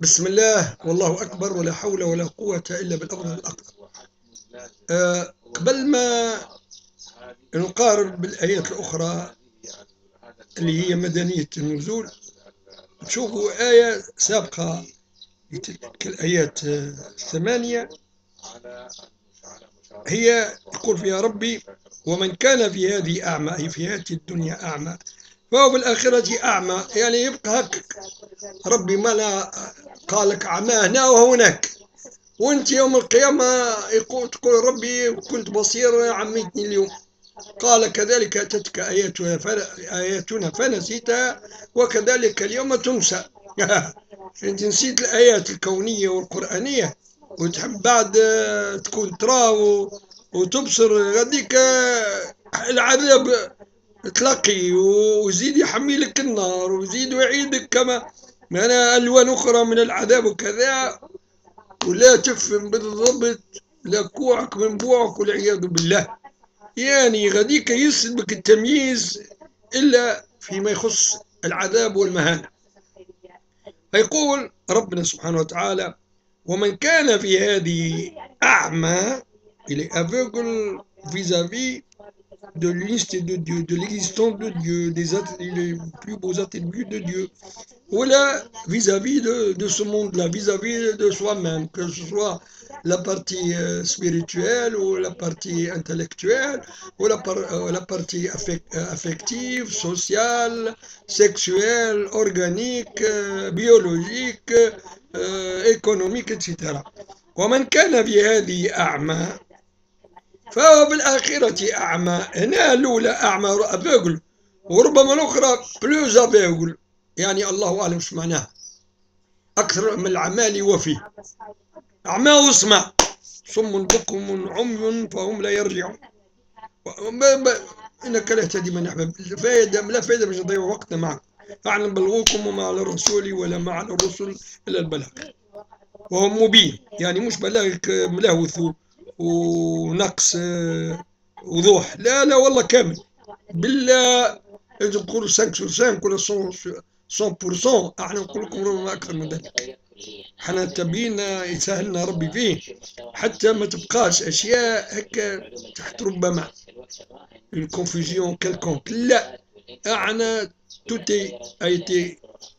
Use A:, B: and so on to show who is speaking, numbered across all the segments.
A: بسم الله والله أكبر ولا حول ولا قوة إلا بالأمر الأكبر أه قبل ما نقارب بالآيات الأخرى اللي هي مدنية النزول تشوفوا آية سابقة تلك الآيات الثمانية. هي يقول فيها ربي ومن كان في هذه أعمى أي في هذه الدنيا أعمى فهو بالآخرة أعمى. يعني يبقى هكك ربي ما لا قالك أعمى هنا وهناك وانت يوم القيامة يقول تقول ربي كنت بصير عميتني اليوم. قال كذلك أتتك آياتنا آياتنا فنسيتها وكذلك اليوم تنسى. انت نسيت الآيات الكونية والقرآنية. وتحب بعد تكون ترى وتبصر. غاديك العذاب تلقي ويزيد يحملك النار ويزيد يعيدك كما أنا ألوان أخرى من العذاب وكذا. ولا تفهم بالضبط لا كوعك من بوعك والعياذ بالله. يعني غاديك يسلبك التمييز إلا فيما يخص العذاب والمهانة فيقول ربنا سبحانه وتعالى ومن كان في هذه أعمى est aveugle vis-à-vis de liste de Dieu, de l'existence de Dieu, des les plus beaux attributs de Dieu, ou là vis-à-vis de, de, ce monde-là, vis-à-vis de soi-même, que ce soit la partie euh, spirituelle ou la partie intellectuelle ou la, par, euh, la partie affect, affective, sociale, sexuelle, organique, euh, biologique, économique, etc. ومن كان في هذه أعمى فهو بالآخرة أعمى. هنا الأولى أعمى أفيغل وربما الأخرى بلوز أفيغل يعني الله أعلم إيش معناها أكثر من الأعمال وفي. أعمى واسمع صم بكم عمي فهم لا يرجعون. إنك لا تهدي من أحبب فائدة لا فائدة مش نضيع وقتنا معك أعلم بلغوكم وما على الرسول ولا ما على الرسل إلا البلاغ. وهو مبين. يعني مش بلاغك ملهوث ونقص وضوح لا لا والله كامل. بالله نقولوا 5 ولا 100% إحنا نقول لكم أكثر من ذلك. حنا تبينا يسهلنا ربي فيه. حتى ما تبقاش أشياء هكا تحت ربما. الكونفوزيون كالكونك لا. إحنا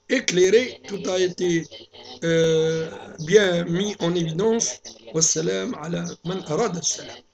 A: éclairé, tout a été euh, bien mis en évidence. والسلام على من أراد السلام.